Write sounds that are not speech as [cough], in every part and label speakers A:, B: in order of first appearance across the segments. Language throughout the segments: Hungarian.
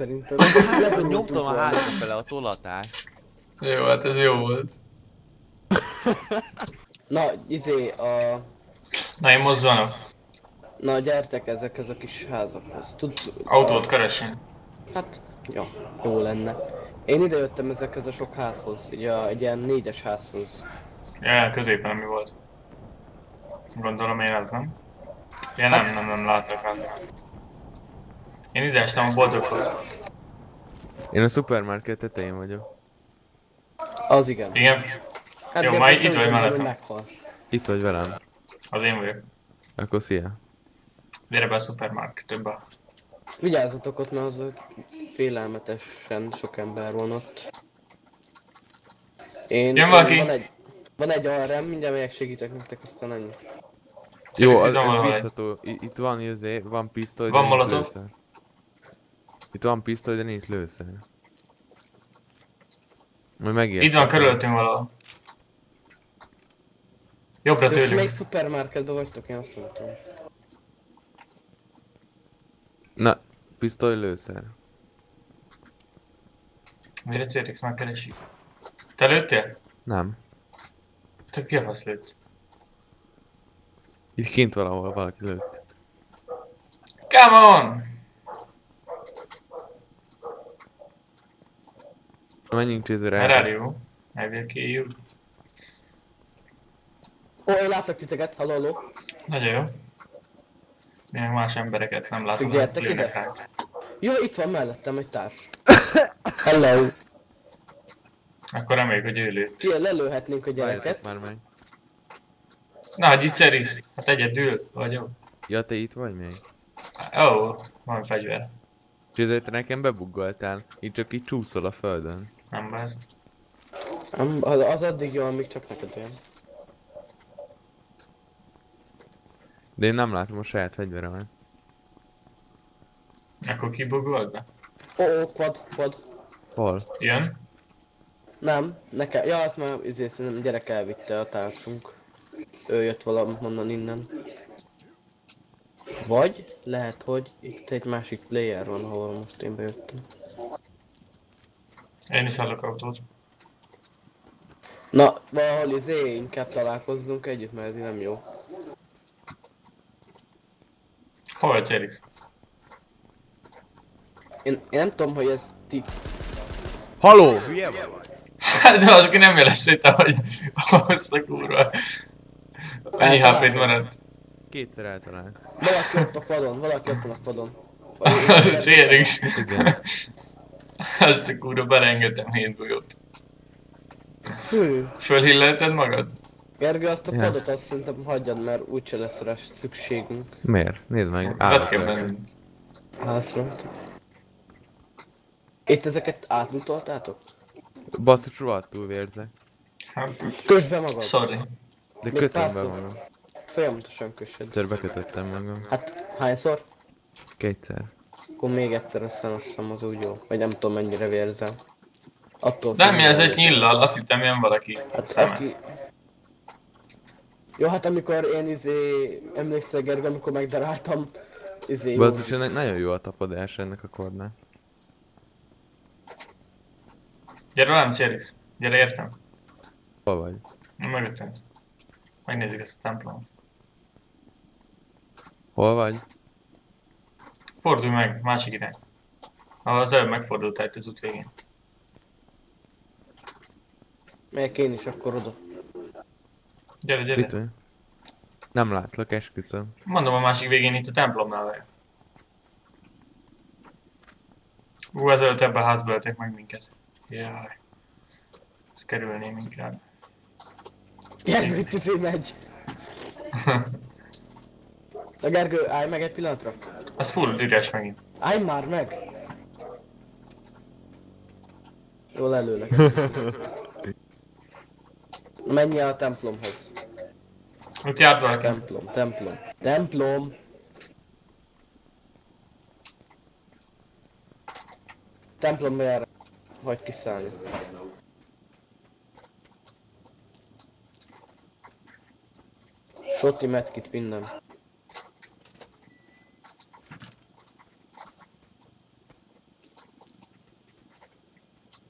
A: szerintem.
B: Hát, nyomtam a hátra fele a tolatást.
C: Jó, hát ez jó volt. [laughs]
A: Na, izé, a...
C: Na én mozzanok.
A: Na, gyertek ezekhez a kis házakhoz. Tud...
C: Autót keresünk.
A: Hát, ja, jó lenne. Én ide jöttem ezekhez a sok házhoz, ugye egy ilyen négyes házhoz.
C: Ja, középen mi volt. Gondolom én az, nem? Ja nem, nem, nem látok rá. Én ide estem a boltokhoz.
D: Én a szupermarket tetején vagyok.
A: Az igen.
C: Igen?
A: Hát
C: Jó, majd itt vagy mellettem.
D: Itt vagy velem.
C: Az én vagyok.
D: Akkor szia.
C: Gyere be a supermarketbe.
A: Vigyázzatok ott, mert az félelmetesen sok ember van ott. Én,
C: Jön valaki?
A: van egy, van egy arrem, mindjárt megyek segítek nektek, aztán ennyi.
D: Jó, az, ez biztató. Itt van izé, van pisztoly,
C: Van molotov?
D: Itt van pisztoly, de nincs lőszer. Majd megijed.
C: Itt van körülöttünk valahol. Jobbra tőlünk.
A: melyik szupermarketben vagytok? Én azt mondtam.
D: Na, pisztoly, lőszer.
C: Mire Cérix megkeresi? Te lőttél?
D: Nem.
C: Te ki a fasz lőtt?
D: Itt kint valahol valaki lőtt.
C: Come on!
D: Menjünk csizőre.
C: Where are you? I will kill you.
A: Ó, én látlak titeket, halló, halló.
C: Nagyon jó. Meg más embereket nem látom, lőnek
A: ide.
C: ránk.
A: Jó, itt van mellettem egy társ. [laughs] Hello.
C: Akkor reméljük, hogy ő lőtt.
A: Fia, lelőhetnénk a gyereket.
D: már meg.
C: Na, hogy itt Cérix. Hát egyedül vagyok.
D: Ja, te itt vagy még?
C: Ó, oh, van fegyver.
D: Csiző, te nekem bebuggoltál. Itt csak így csúszol a földön.
C: Nem.
A: Nem, Az az addig jó, amíg csak neked olyan.
D: De én nem látom a saját fegyveremet.
C: Akkor kibugolt be?
A: Ó, ó, quad, quad.
D: Hol?
C: Jön?
A: Nem, nekem, ja, azt már izé, szerintem gyerek elvitte a társunk. Ő jött valahonnan innen. Vagy lehet, hogy itt egy másik player van, ahol most én bejöttem.
C: Én is hallok autót.
A: Na, valahol izé, inkább találkozzunk együtt, mert ez így nem jó.
C: Hol vagy Cérix?
A: Én, én nem tudom, hogy ez ti...
D: Haló! Hülye vagy?
C: Hát de az ki nem jelesz szét, hogy ahhoz a kurva. Ennyi HP-t maradt.
D: Kétszer eltalált.
A: Valaki ott a padon, valaki ott van a padon. [laughs]
C: Az a.
D: Igen.
C: Azt a kurva belengedtem hét golyót.
A: Hű,
C: Fölhillelted magad?
A: Gergő, azt a
D: Ja.
A: padot azt szerintem hagyjad, mert úgyse lesz rá szükségünk.
D: Miért? Nézd meg, állok
C: ki
D: rá.
C: bennünk.
A: Házra. Itt ezeket átlutoltátok?
D: Basszus, rohadtul vérzek.
C: Hát,
A: Kösd be magad!
C: sorry.
D: De kötöm be magam.
A: Folyamatosan kössed.
D: Egyszer bekötöttem magam.
A: Hát hányszor?
D: Kétszer.
A: Akkor még egyszer, aztán azt hiszem az úgy jó. Vagy nem tudom mennyire vérzel. Attól
C: Nem, mi ez egy nyillal, azt hittem jön valaki.
A: Hát
C: Szemet.
A: aki... Jó, hát amikor én izé... Emlékszel Gergő, amikor megdaráltam... Izé...
D: Basszus, ennek nagyon jó a tapadás ennek a kornál.
C: Gyere velem, Cérix. Gyere értem.
D: Hol vagy?
C: Mögöttünk. Megnézzük ezt a templomot.
D: Hol vagy?
C: Fordulj meg, másik irány. Az előbb megfordultál itt az út végén.
A: Megyek én is akkor oda.
C: Gyere,
D: Itt
C: gyere.
D: vagy? Nem látlak, esküszöm.
C: Mondom a másik végén itt a templomnál vagy. Ú, ezelőtt ebben a házba ölték meg minket. Jaj. Ez kerülném inkább.
A: Gergő itt izé megy. [laughs] Na Gergő, állj meg egy pillanatra.
C: Az full üres megint.
A: Állj már meg! Jól előlek. Menj a templomhoz.
C: Itt járt valaki.
A: Templom, templom. Templom! Templom erre. Hagy kiszállni. Soti, medkit, minden.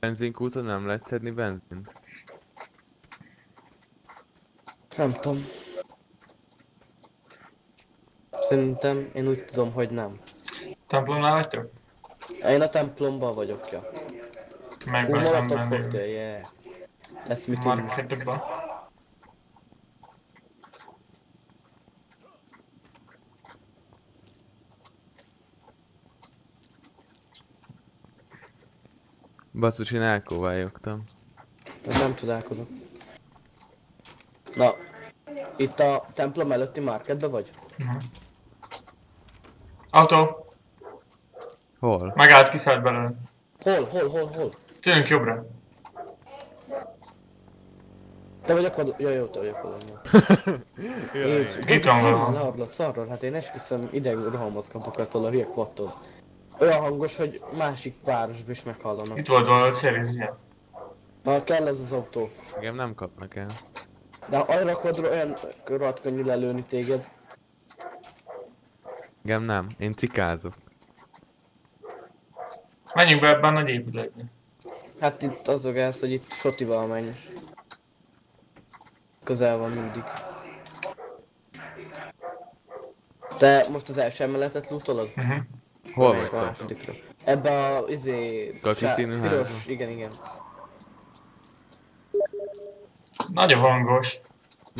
D: Benzinkúton nem lehet szedni benzint?
A: Nem tudom. Szerintem én úgy tudom, hogy nem.
C: Templomnál vagytok?
A: Én a templomban vagyok, ja.
C: Meg
A: Hú,
C: be
A: Molotov
C: szemben
A: cocktail,
C: lévő
A: yeah. Lesz mit tudni.
D: Basszus, én elkovályogtam.
A: Nem csodálkozok. Na, itt a templom előtti marketben vagy?
C: Autó!
D: Hol?
C: Megállt, kiszállt belőle.
A: Hol, hol, hol, hol?
C: Tőlünk jobbra.
A: Te vagy akkor... Jaj, jó, te vagy akkor. [laughs] Jézus,
C: Itt van valahol.
A: szarról, hát én esküszöm ideg rohamot kapok attól a hülye quattól. Olyan hangos, hogy másik városban is meghallanak.
C: Itt volt valahol ugye?
A: Na, kell ez az autó.
D: Engem nem kapnak el.
A: De arra kodra olyan rohadt könnyű lelőni téged.
D: Engem nem. Én cikázok.
C: Menjünk be ebben a nagy épületbe.
A: Hát itt az a gáz, hogy itt Sotival menj. Közel van mindig. Te most az első emeletet lootolod?
C: Uh-huh.
D: Hol
A: Melyik a másodikra? Ebbe a izé...
D: Kaki
A: sá-
D: színű
A: piros, igen, igen.
C: Nagyon hangos.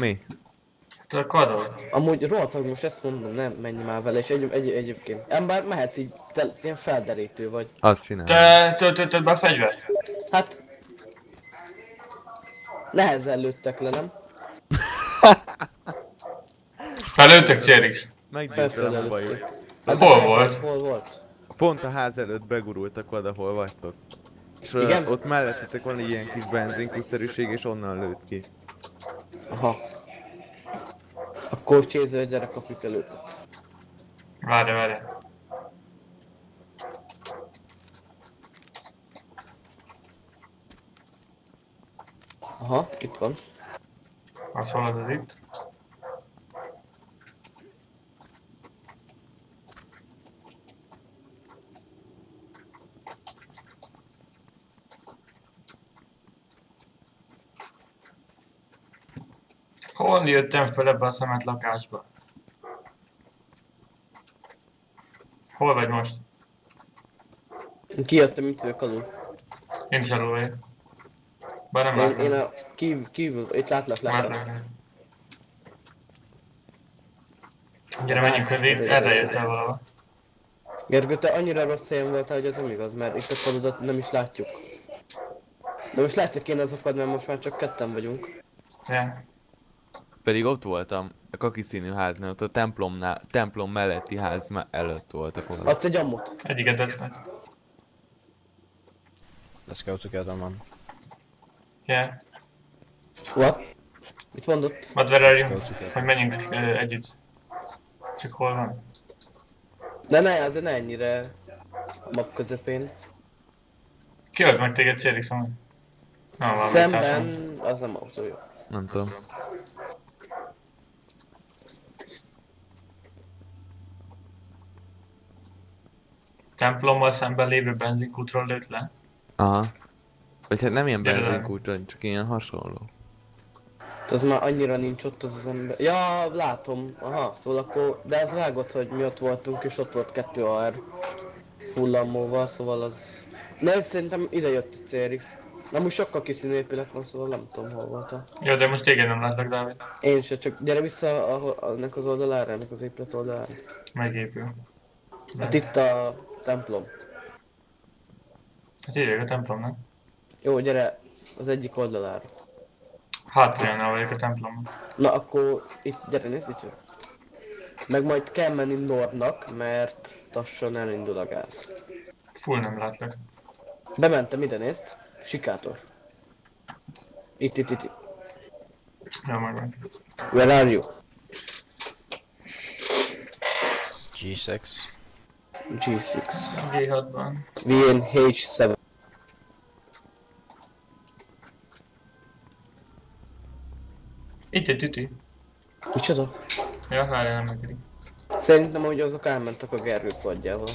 D: Mi?
C: Hát a kadod.
A: Amúgy rohadt hangos, ezt mondom, nem menj már vele, és egy, egy, egyébként. Ember mehetsz így, te ilyen felderítő vagy.
D: Azt csinálom.
C: Te töltötted be a fegyvert?
A: Hát... Nehezen lőttek le, nem?
C: Felőttek.
A: Persze
D: Meggyőztem a bajuk.
A: Lelőttek.
C: Hol volt?
A: Hol volt?
D: Pont a ház előtt begurultak oda, hol vagytok. És
A: Igen?
D: ott mellettetek van egy ilyen kis benzinkúszerűség, és onnan lőtt ki.
A: Aha. Akkor cséző gyere, kapjuk el őket.
C: Várj, várj.
A: Aha, itt van.
C: Az hol az az itt? Hol jöttem fel ebbe a szemet lakásba? Hol vagy most?
A: Én kijöttem vagyok alul.
C: Én is alul vagyok. Bár nem
A: Én, én
C: látom.
A: a kívül, kívül, itt látlak, látlak.
C: Látlak. Gyere, menjünk, itt erre jött el valahol.
A: Gergő, te annyira rossz helyen voltál, hogy ez nem igaz, mert itt a faladat nem is látjuk. De most lehet, hogy kéne azokad, mert most már csak ketten vagyunk.
C: Ja.
D: Pedig ott voltam, a kaki színű háznál, ott a templomnál, templom melletti ház előtt voltak oda.
A: Adsz egy ammut?
C: Egyiket tesznek.
E: Let's go together, man.
C: Yeah.
A: What? Mit mondott?
C: But where are you? Hogy menjünk ö, együtt. Csak hol van?
A: De ne, azért ne ennyire a map közepén.
C: Ki ölt meg téged Cérixon? Nem, van
A: Szemben az nem autó jó.
D: Nem tudom.
C: Templommal szemben lévő benzinkútról lőtt le.
D: Aha. Vagy hát nem ilyen benzinkúton, csak ilyen hasonló.
A: Az már annyira nincs ott az az ember. Ja, látom. Aha, szóval akkor... De ez vágott, hogy mi ott voltunk, és ott volt kettő AR fullamóval, szóval az... Ne, szerintem ide jött a CRX. Nem úgy sokkal kiszínű épület van, szóval nem tudom hol volt a...
C: Jó, de most téged nem látlak, Dávid.
A: Én se, csak gyere vissza a, ennek az oldalára, ennek az épület oldalára.
C: Megépül.
A: Hát itt a templom.
C: Hát írják a templomnak.
A: Jó, gyere az egyik oldalára.
C: Hátránál vagyok a templomban.
A: Na akkor itt, gyere nézd itt. Meg majd kell menni Nordnak, mert lassan elindul a gáz.
C: Full nem látlak.
A: Bementem ide, nézd. Sikátor. Itt, itt, itt.
C: Jó, megvan.
A: Where are you?
E: G6.
A: G6.
C: G6-ban.
A: VNH7.
C: Itt egy tüti.
A: Micsoda?
C: Ja, várjál, nem működik.
A: Szerintem, hogy azok elmentek a Gergő padjával.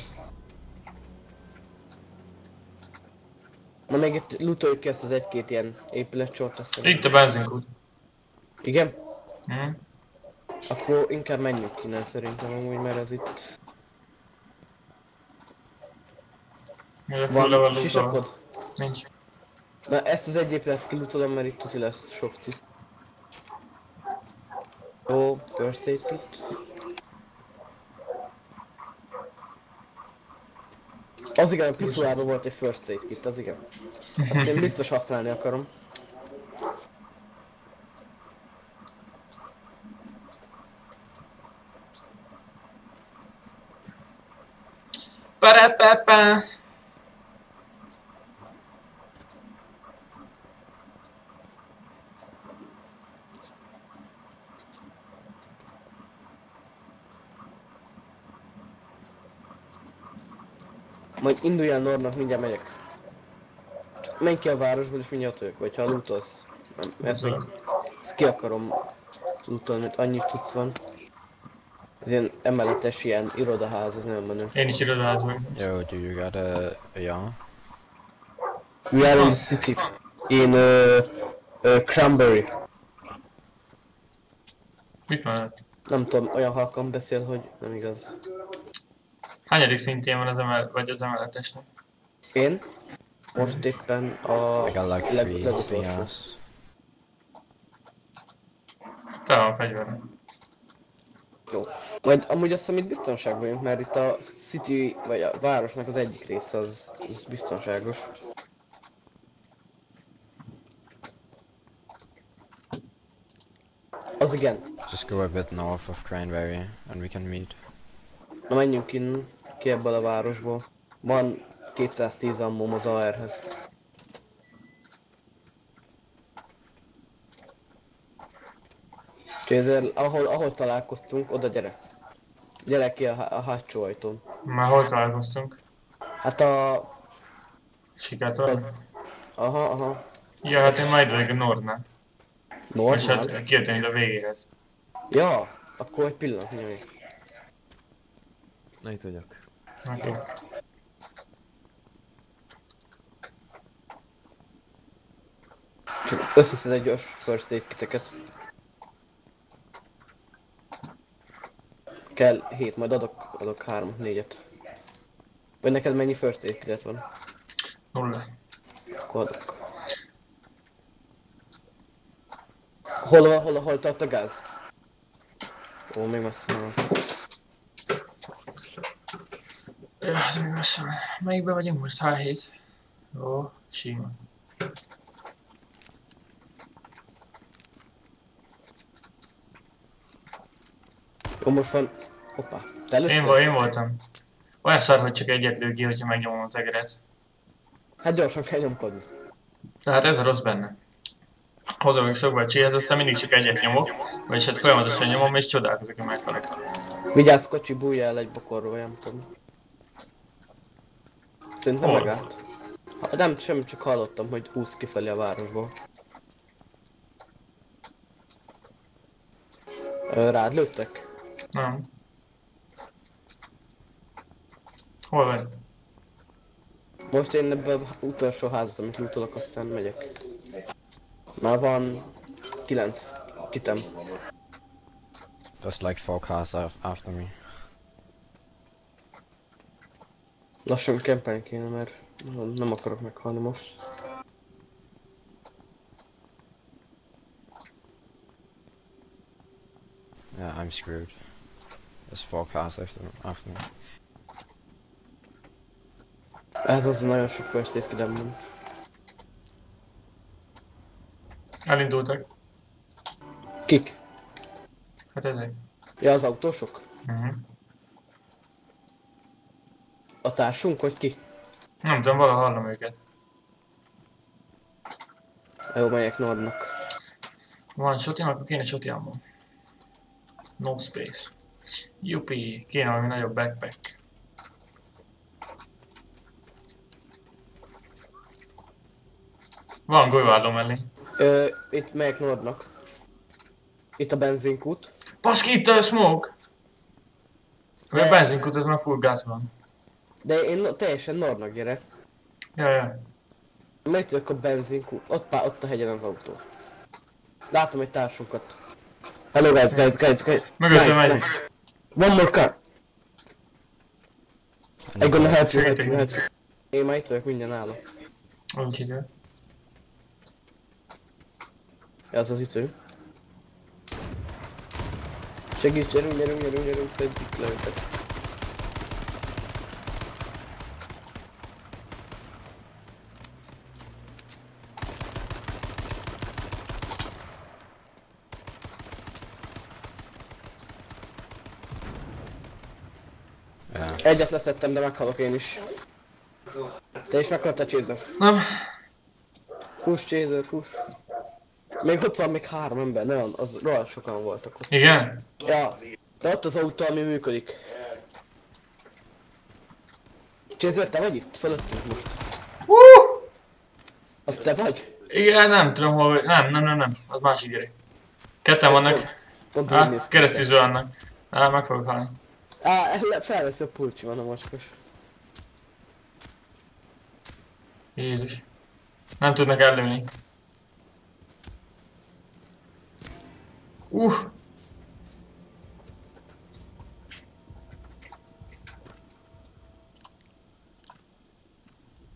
A: Na még itt lootoljuk ki ezt az egy-két ilyen épületcsort, azt hiszem.
C: Itt a benzinkút.
A: Igen?
C: Hm?
A: Akkor inkább menjünk innen szerintem amúgy, mert ez itt...
C: A full
A: sisakod?
C: Nincs.
A: Na ezt az egy épületet kilutolom, mert itt tuti lesz sok cucc. Ó, first aid kit. Az igen, a piszoárban volt egy first aid kit, az igen. Azt én biztos használni akarom.
C: Parepepe.
A: Majd induljál Nornak, mindjárt megyek. Csak menj ki a városból és mindjárt vagyok, vagy ha lootolsz. Nem, ezt még ezt ki akarom lootolni, mert annyi cucc van. Ez ilyen emeletes ilyen irodaház, ez nagyon menő.
C: Én is irodaházban.
E: Yo, do you got a, yarn?
A: We are in the city. In uh, uh, Cranberry.
C: Mit mondod?
A: Nem tudom, olyan halkan beszél, hogy nem igaz.
C: Hányadik szintjén van az emel, vagy az emeletesnek?
A: Én most éppen a
E: got like
A: leg, legutolsó.
C: Te van a fegyverem.
A: Jó. Majd amúgy azt hiszem itt biztonságban vagyunk, mert itt a city, vagy a városnak az egyik része az, az biztonságos. Az igen.
E: Just go a bit north of Cranberry and we can meet.
A: Na menjünk innen, ki ebből a városból. Van 210 ammóm az AR-hez. Ezért, ahol, ahol találkoztunk, oda gyere. Gyere ki a, a hátsó ajtón.
C: Már hol találkoztunk?
A: Hát a...
C: Sikátor?
A: Aha, aha.
C: Ja, hát én majd vagyok a Nordnál. És
A: Normál.
C: hát kijöttem ide a végéhez.
A: Ja, akkor egy pillanat, nyomj.
D: Na itt vagyok.
C: Oké.
A: Csak összeszed egy gyors first aid kiteket. Kell 7, majd adok, adok 3, 4-et. Vagy neked mennyi first aid kitet van?
C: Nulla.
A: Akkor adok. Hol hol, hol tart a gáz? Ó, még messze van az.
C: Ja, ez még van. Melyikben vagyunk most? H7. Ó, sima.
A: Jó, most van... Hoppá, te?
C: Én, én voltam. Olyan szar, hogy csak egyet lő ki, hogyha megnyomom az egeret.
A: Hát gyorsan kell nyomkodni.
C: De hát ez a rossz benne. Hozzá vagyok szokva a csihez, aztán mindig csak egyet nyomok, vagyis hát folyamatosan nyomom, és csodálkozok, hogy meghalok.
A: Vigyázz, kocsi, bújja el egy bokorról, nem tudom. Szerintem
C: Hol?
A: megállt. Ha, nem, sem csak hallottam, hogy húz kifelé a városból. Rád lőttek?
C: Nem. Hol vagy?
A: Most én ebben az utolsó házat, amit lootolok, aztán megyek. Már van 9 kitem.
E: There's like cars af- after me.
A: Lassan kempen kéne, mert nem, akarok meghalni most.
E: Yeah, I'm screwed. There's four cars after, after me.
A: Ez az nagyon sok first aid kidem van.
C: Elindultak.
A: Kik?
C: Hát ezek.
A: Ja, az autósok?
C: Uh-huh.
A: A társunk, vagy ki?
C: Nem tudom, valahol hallom őket.
A: Jó, melyek Nordnak.
C: Van shotim, akkor kéne shoti ammo. No space. Jupi, kéne valami nagyobb backpack. Van golyóálló mellé.
A: Ö, itt melyek Nordnak. Itt a benzinkút.
C: Baszki, itt a smoke! Vagy a benzinkút, az már full gas van.
A: De én no- teljesen Nordnak gyere.
C: Ja, ja.
A: Vagyok a benzinkút? Ott, pá, ott a hegyen az autó. Látom egy társunkat. Hello guys, guys, guys, guys.
C: Mögöttem
A: nice,
C: egy.
A: nice. One more car. I'm gonna help you, help you, help you. Én már itt vagyok, mindjárt nálam.
C: Nincs idő.
A: Ja, az az itt vagyunk. Segíts, gyerünk, gyerünk, gyerünk, gyerünk, szedjük le őket. Egyet leszettem, de meghalok én is. Te is meghaltál, Chaser?
C: Nem.
A: Fuss, Chaser, fuss. Még ott van még három ember, ne, az rohadt sokan voltak ott.
C: Igen?
A: Ja, de ott az autó, ami működik. Chaser, te vagy itt? Fölöttünk most.
C: Hú!
A: Az te vagy?
C: Igen, nem tudom hol... Nem, nem, nem, nem. Az másik gyerek. Ketten vannak.
A: Pont néz
C: Á, keresztűzve vannak. Á, meg fogok halni.
A: Á, le- felveszi a pulcsi van a mocskos.
C: Jézus. Nem tudnak ellőni. Uh!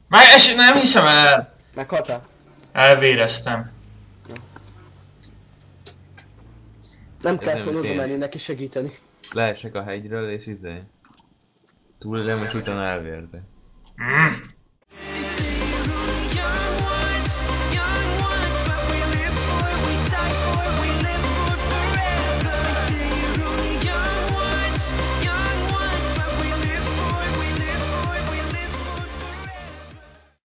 C: Már es, nem hiszem el!
A: Meghaltál?
C: Elvéreztem.
A: Nem kell
D: nem
A: fel oda
D: tény.
A: menni neki segíteni.
D: Leesek a hegyről és izé. Túlélem és utána elvérte.
C: Mm.